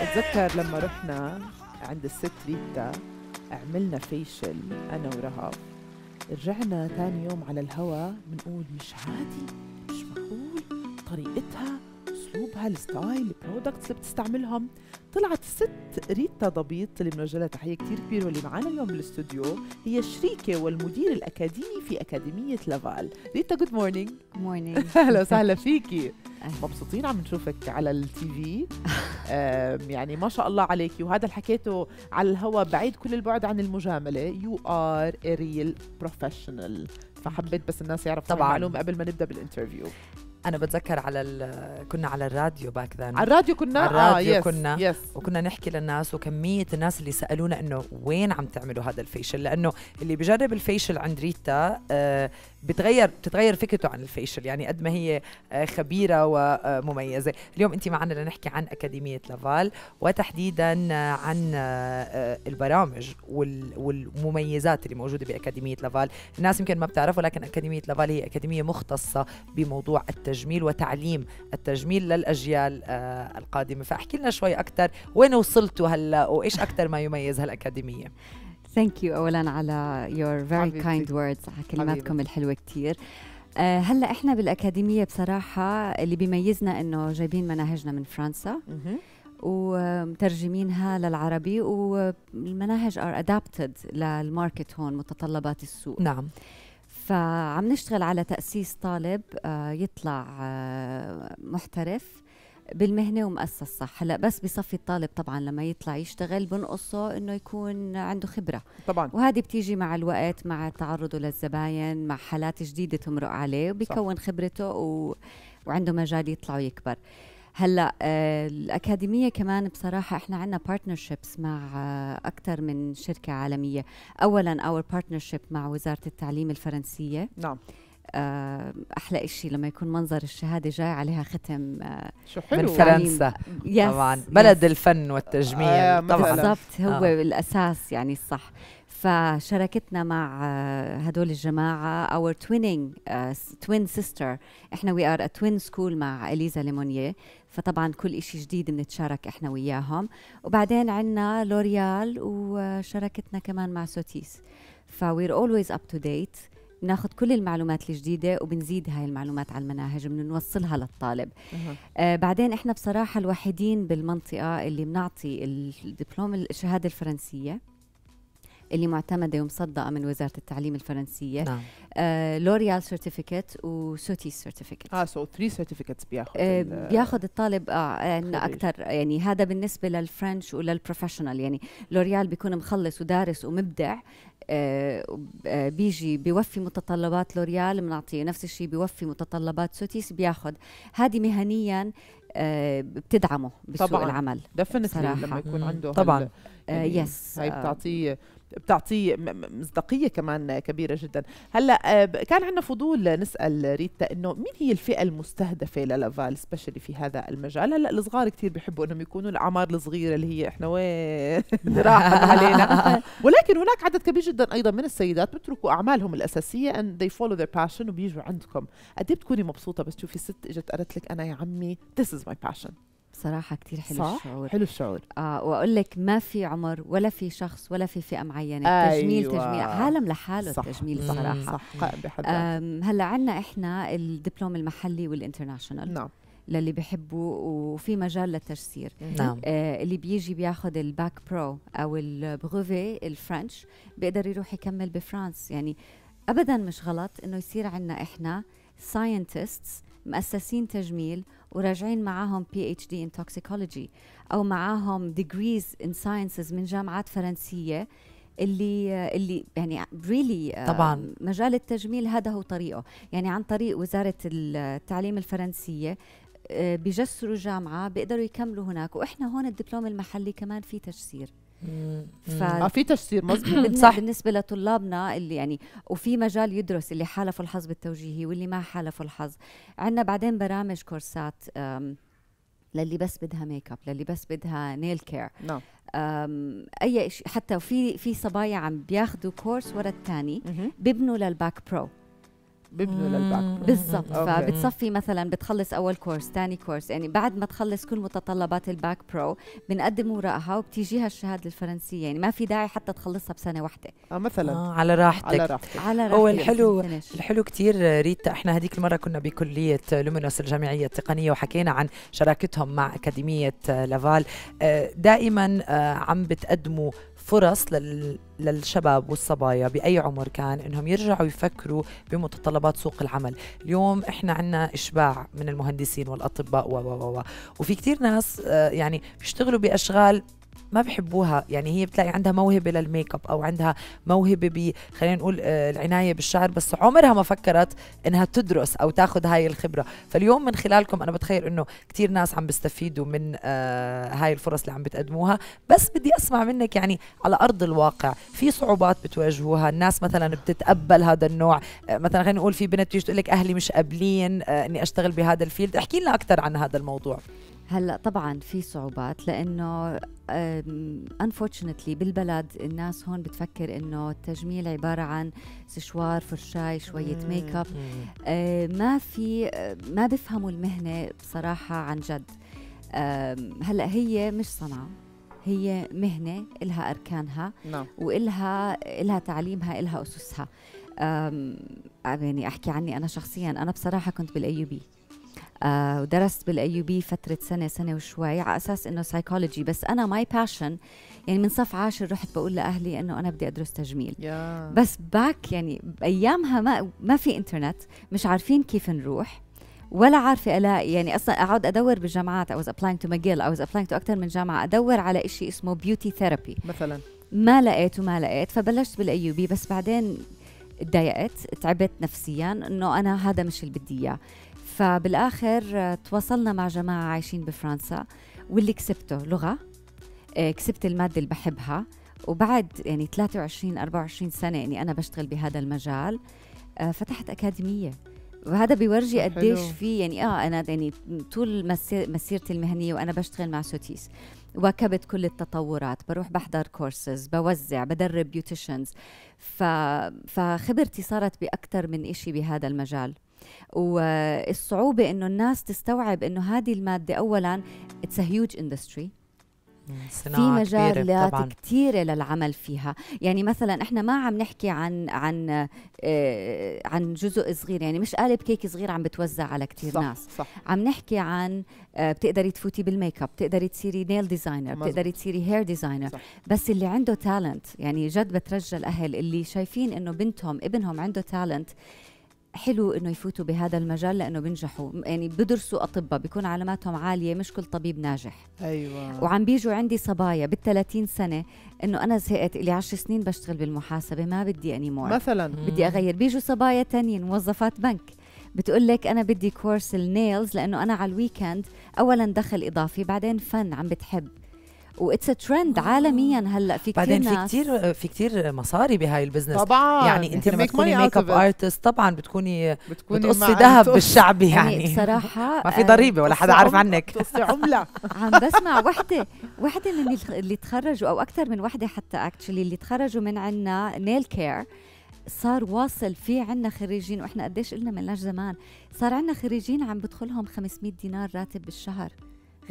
أتذكر لما رحنا عند الست ريتا عملنا facial أنا ورهف رجعنا ثاني يوم على الهوا بنقول مش عادي مش معقول طريقتها. اسلوبها ال style ال products اللي بتستعملهم. طلعت الست ريتا ضبيط اللي بنوجه لها تحية كثير كبيرة واللي معنا اليوم بالاستوديو هي الشريكه والمدير الأكاديمي في أكاديمية لافال. ريتا good morning morning أهلا وسهلا فيكي. مبسوطين عم نشوفك على ال TV. يعني ما شاء الله عليكي. وهذا اللي حكيته على الهواء بعيد كل البعد عن المجاملة. you are real professional فحبيت بس الناس يعرفوا طبعاً. المعلومة قبل ما نبدأ بال interview أنا بتذكر على ال- كنا على الراديو back then على الراديو كنا؟ على الراديو آه كنا. yes وكنا نحكي للناس وكمية الناس اللي سألونا إنه وين عم تعملوا هذا ال facial؟ لأنه اللي بجرب ال facial عند ريتا آه بتغير بتتغير فكرته عن الفيشل يعني قد ما هي آه خبيرة ومميزة. اليوم أنت معنا لنحكي عن أكاديمية لافال وتحديدا عن آه، آه، البرامج وال- والمميزات اللي موجودة بأكاديمية لافال. الناس يمكن ما بتعرفوا لكن أكاديمية لافال هي أكاديمية مختصة بموضوع التجميل وتعليم التجميل للأجيال آه القادمة. فأحكي لنا شوي أكثر وين وصلتوا هلأ وإيش أكثر ما يميز هالأكاديمية؟ thank you اولا على very حبيبتي. kind words على كلماتكم. الحلوة كتير آه هلأ إحنا بالأكاديمية بصراحة اللي بيميزنا إنه جايبين مناهجنا من فرنسا. ومترجمينها للعربي والمناهج are adapted لل market هون متطلبات السوق نعم فعم نشتغل على تأسيس طالب آه، يطلع آه، محترف بالمهنة ومؤسس صح. هلأ بس بصفي الطالب طبعا لما يطلع يشتغل بنقصه إنه يكون عنده خبرة. طبعا. وهذه بتيجي مع الوقت مع تعرضه للزباين مع حالات جديدة تمرق عليه وبيكون خبرته و... وعنده مجال يطلع ويكبر. هلأ آه الأكاديمية كمان بصراحة إحنا عندنا partnerships مع آه أكثر من شركة عالمية. اولا our partnership مع وزارة التعليم الفرنسية. نعم. أحلى إشي لما يكون منظر الشهادة جاي عليها ختم آه شو حلو. من فرنسا yes طبعا. بلد الفن والتجميل. آه، طبعا. بالضبط هو آه. آه. الأساس يعني الصح. فشاركتنا مع آه، هدول الجماعة our twinning twin sister إحنا we are twin school مع اليزا ليمونيه فطبعا كل إشي جديد بنتشارك إحنا وياهم. وبعدين عندنا لوريال وشاركتنا كمان مع سوتيس ف we're always up to date بناخذ كل المعلومات الجديدة وبنزيد هاي المعلومات على المناهج بنوصلها للطالب أها. آه بعدين إحنا بصراحة الوحيدين بالمنطقة اللي بنعطي الدبلوم الشهادة الفرنسية اللي معتمدة ومصدقة من وزارة التعليم الفرنسية نعم آه لوريال سيرتيفيكت وسوتي سيرتيفيكت آه سو 3 سيرتيفيكتس بياخذ آه بياخذ الطالب آه عندنا خريج. أكثر يعني هذا بالنسبة لل French ولل professional يعني لوريال بيكون مخلص ودارس ومبدع آه آه بيجي بيوفي متطلبات لوريال بنعطيه نفس الشيء بيوفي متطلبات سوتيس بياخذ هذه مهنيا آه بتدعمه بسوق طبعاً. العمل صراحة. لما يكون. عنده طبعاً. آه يعني yes هاي آه بتعطيه بتعطيه مصداقية كمان كبيرة جدا. هلأ آه، كان عندنا فضول نسأل ريتا إنه مين هي الفئة المستهدفة للافال specially في هذا المجال؟ هلأ الصغار كثير بيحبوا إنهم يكونوا الأعمار الصغيرة اللي هي إحنا وين؟ راحت علينا. ولكن هناك عدد كبير جدا أيضا من السيدات بيتركوا أعمالهم الأساسية and they follow their passion وبيجوا عندكم. قد إيه بتكوني مبسوطة؟ بس تشوفي ست إجت قالت لك أنا يا عمي this is my passion. بصراحة كثير حلو صح؟ الشعور. حلو الشعور. آه وأقول لك ما في عمر ولا في شخص ولا في فئة معينة. أيوة. تجميل تجميل عالم لحاله صح. التجميل. صراحة صح. هلأ عنا إحنا الدبلوم المحلي وال international نعم. للي بيحبوا وفي مجال للتجسير. نعم. آه اللي بيجي بياخذ ال bac pro أو البروفي ال French بيقدر يروح يكمل بفرانس يعني ابدا مش غلط إنه يصير عنا إحنا scientists مؤسسين تجميل وراجعين معاهم PhD in toxicology أو معاهم degrees in sciences من جامعات فرنسية اللي اللي يعني really طبعاً. مجال التجميل هذا هو طريقه يعني عن طريق وزارة التعليم الفرنسية آه، بيجسروا جامعة بيقدروا يكملوا هناك وإحنا هون الدبلوم المحلي كمان في تجسير. ف- آه في تجسير مزبوط بالن- صح. بالنسبة لطلابنا اللي يعني وفي مجال يدرس اللي حالفوا الحظ بالتوجيهي واللي ما حالفوا الحظ. عندنا بعدين برامج courseات للي بس بدها ميك اب للي بس بدها nail care نعم. أي شيء حتى في في صبايا عم بياخذوا course ورا الثاني. بيبنوا لل bac pro بيبنوا للباك. بالضبط. فبتصفي مثلا بتخلص أول course ثاني course يعني بعد ما تخلص كل متطلبات ال bac pro بنقدم وراءها وبتيجيها الشهادة الفرنسية. يعني ما في داعي حتى تخلصها بسنة واحدة. آه مثلا. آه على راحتك. على راحتك. على هو راحتك. الحلو- finish. الحلو كتير ريتا إحنا هذيك المرة كنا بكلية لومينوس الجامعية التقنية وحكينا عن شراكتهم مع أكاديمية لافال آه، دائما آه، عم بتقدموا فرص لل- للشباب والصبايا بأي عمر كان إنهم يرجعوا يفكروا بمتطلبات سوق العمل اليوم إحنا عنا إشباع من المهندسين والأطباء و و و وفي كتير ناس آه، يعني بيشتغلوا بأشغال ما بحبوها. يعني هي بتلاقي عندها موهبة للميك اب أو عندها موهبة ب خلينا نقول آه، العناية بالشعر بس عمرها ما فكرت إنها تدرس أو تاخذ هاي الخبرة. فاليوم من خلالكم أنا بتخيل إنه كتير ناس عم بيستفيدوا من آه، هاي الفرص اللي عم بتقدموها. بس بدي أسمع منك يعني على أرض الواقع في صعوبات بتواجهوها؟ الناس مثلا بتتقبل هذا النوع. آه، مثلا خلينا نقول في بنت بتيجي تقول لك أهلي مش قابلين إني أشتغل بهذا الفيلد. احكي لنا أكثر عن هذا الموضوع. هلأ طبعا في صعوبات لأنه unfortunately بالبلد الناس هون بتفكر إنه التجميل عبارة عن سشوار فرشاي شوية ميك اب آه، ما في ما بيفهموا المهنة بصراحة عن جد. هلأ هي مش صنعة هي مهنة إلها أركانها نعم. وإلها إلها تعليمها إلها أسسها. أم، يعني أحكي عني أنا شخصيا أنا بصراحة كنت بالأيوبي آه ودرست بالايوبي فترة سنة سنة وشوي على أساس إنه سايكولوجي بس أنا my passion يعني من صف عاشر رحت بقول لأهلي إنه أنا بدي أدرس تجميل. يا. بس back يعني بايامها ما ما في انترنت مش عارفين كيف نروح ولا عارفة ألاقي. يعني أصلا أقعد أدور بالجامعات. I was applying to McGill. I was applying to أكثر من جامعة. أدور على إشي اسمه beauty therapy مثلا. ما لقيت وما لقيت. فبلشت بالايوبي بس بعدين تضايقت تعبت نفسيا إنه أنا هذا مش اللي بدي إياه. فبالآخر آه، تواصلنا مع جماعة عايشين بفرنسا واللي كسبته لغة آه، كسبت المادة اللي بحبها وبعد يعني 23 24 سنة اني أنا بشتغل بهذا المجال آه، فتحت أكاديمية وهذا بيورجي. قديش في يعني آه أنا يعني طول مسي- مسيرتي المهنية وأنا بشتغل مع سوتيس واكبت كل التطورات بروح بحضر كورسز بوزع بدرب beauticians ف... فخبرتي صارت بأكثر من إشي بهذا المجال والصعوبة إنه الناس تستوعب إنه هذه المادة أولاً it's huge industry في كبيرة مجالات كثيرة للعمل فيها. يعني مثلا إحنا ما عم نحكي عن عن آه عن جزء صغير. يعني مش قالب كيك صغير عم بتوزع على كثير صح ناس. صح. عم نحكي عن آه بتقدري تفوتي بال make up بتقدري تصيري nail designer. بتقدري تصيري hair designer صح. بس اللي عنده talent يعني جد بترجى الأهل اللي شايفين إنه بنتهم ابنهم عنده talent حلو إنه يفوتوا بهذا المجال لأنه بينجحوا يعني بدرسوا أطباء بيكون علاماتهم عالية مش كل طبيب ناجح. أيوه. وعم بيجوا عندي صبايا بال 30 سنة إنه أنا زهقت لي 10 سنين بشتغل بالمحاسبة ما بدي any more مثلا. بدي أغير. بيجوا صبايا تانيين موظفات بنك. بتقول لك أنا بدي course ال nails لأنه أنا على ال weekend اولا دخل إضافي بعدين فن عم بتحب. و it's trend عالميا هلأ. في كثير بعدين في كتير في كتير مصاري بهاي ال business طبعا. يعني أنت لما تكوني make up. artist طبعا بتكوني بتكوني بتقصي ذهب بالشعبي يعني يعني. بصراحة ما في آه، ضريبة ولا حدا عارف. عنك. بتقصي عملة. عم بسمع وحدة وحدة من اللي- اللي تخرجوا أو أكثر من وحدة حتى actually اللي تخرجوا من عنا nail care صار واصل في عنا خريجين. وإحنا قديش قلنا ملناش زمان. صار عنا خريجين عم بدخلهم 500 دينار راتب بالشهر.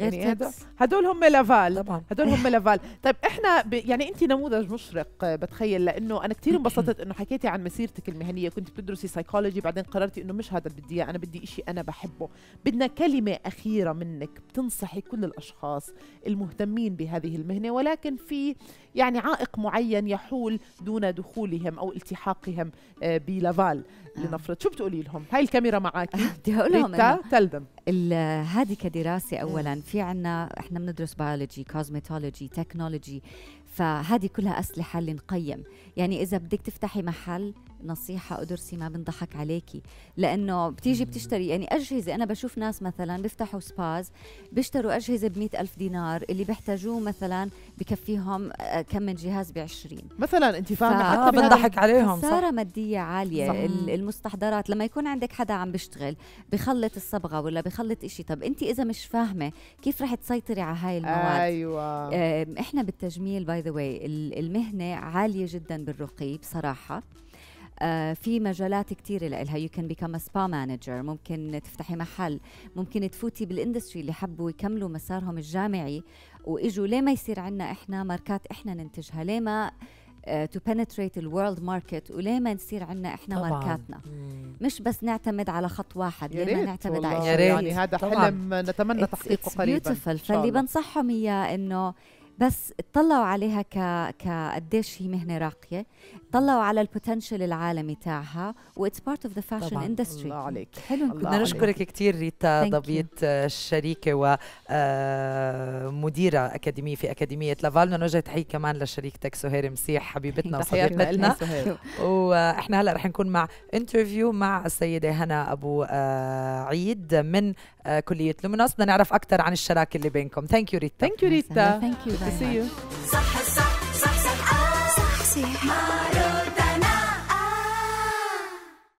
غير يعني tips هدول هم لافال. طبعا. هدول هم لافال. طيب إحنا ب... يعني انت نموذج مشرق بتخيل لأنه أنا كثير انبسطت إنه حكيتي عن مسيرتك المهنية. كنت بتدرسي سايكولوجي بعدين قررتي إنه مش هذا بدي إياه، أنا بدي إشي أنا بحبه. بدنا كلمة أخيرة منك بتنصحي كل الأشخاص المهتمين بهذه المهنة ولكن في يعني عائق معين يحول دون دخولهم أو التحاقهم آه، بلافال آه. لنفرض. شو بتقولي لهم؟ هاي الكاميرا معك بدي أقول لهم تلدم. هذه كدراسة أولا في عنا إحنا بندرس biology cosmetology technology فهذه كلها أسلحة اللي نقيم يعني إذا بدك تفتحي محل نصيحة أدرسي ما بنضحك عليكي. لأنه بتيجي بتشتري يعني أجهزة أنا بشوف ناس مثلا بيفتحوا spas بيشتروا أجهزة ب ألف دينار اللي بيحتاجوه مثلا بكفيهم آه، كم من جهاز بعشرين. مثلا انت فاهمة ف- حتى بهذا بنضحك عليهم صح. خسارة مادية عالية صح. ال- المستحضرات. لما يكون عندك حدا عم بيشتغل بخلط الصبغة ولا بخلط إشي طب أنت إذا مش فاهمة كيف رح تسيطري على هاي المواد؟ أيوه. إحنا بالتجميل by the way المهنة عالية جدا بالرقي بصراحة. آه في مجالات كتيرة لإلها you can become spa manager ممكن تفتحي محل ممكن تفوتي بال industry اللي حبوا يكملوا مسارهم الجامعي وإجوا ليه ما يصير عندنا إحنا ماركات إحنا ننتجها ليه ما to penetrate ال world market وليه ما نصير عندنا إحنا طبعاً. ماركاتنا مم. مش بس نعتمد على خط واحد يا ليه ما ريت نعتمد. على شيء. يعني هذا طبعاً. حلم نتمنى تحقيقه قريبا beautiful فاللي. بنصحهم إياه إنه بس اطلعوا عليها ك كقديش هي مهنة راقية. طلعوا على ال potential العالمي تاعها و it's part of the fashion. industry الله عليك. حلو. بدنا. نشكرك كثير ريتا. ضبيط آه، الشريكة ومديرة أكاديمية في أكاديمية لافال. بدنا نوجه تحية كمان لشريكتك سهير مسيح حبيبتنا وصديقتنا سهير. وإحنا هلا رح نكون مع interview مع السيدة هنا أبو آه، عيد من آه، كلية لومينوس بدنا نعرف أكثر عن الشراكة اللي بينكم. thank you ريتا thank you ريتا thank you صح صح صح صح صح